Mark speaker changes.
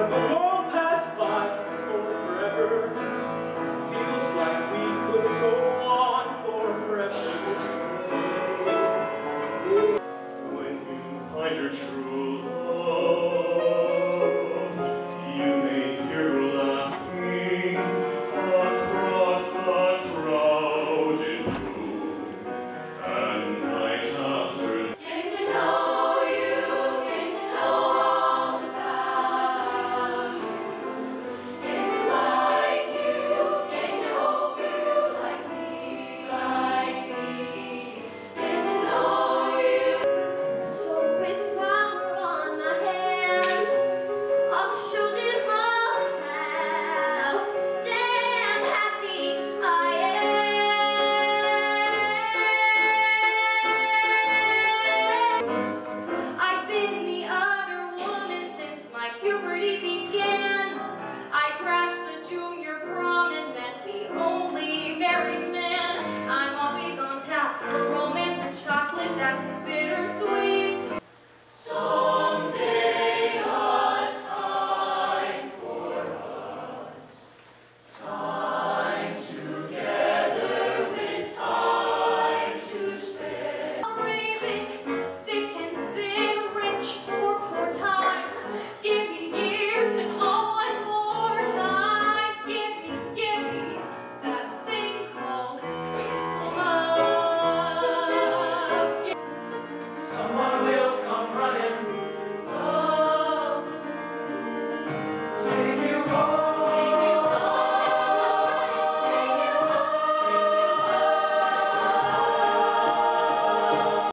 Speaker 1: The world passed by for forever feels like we could go on for forever this way. When you
Speaker 2: find your true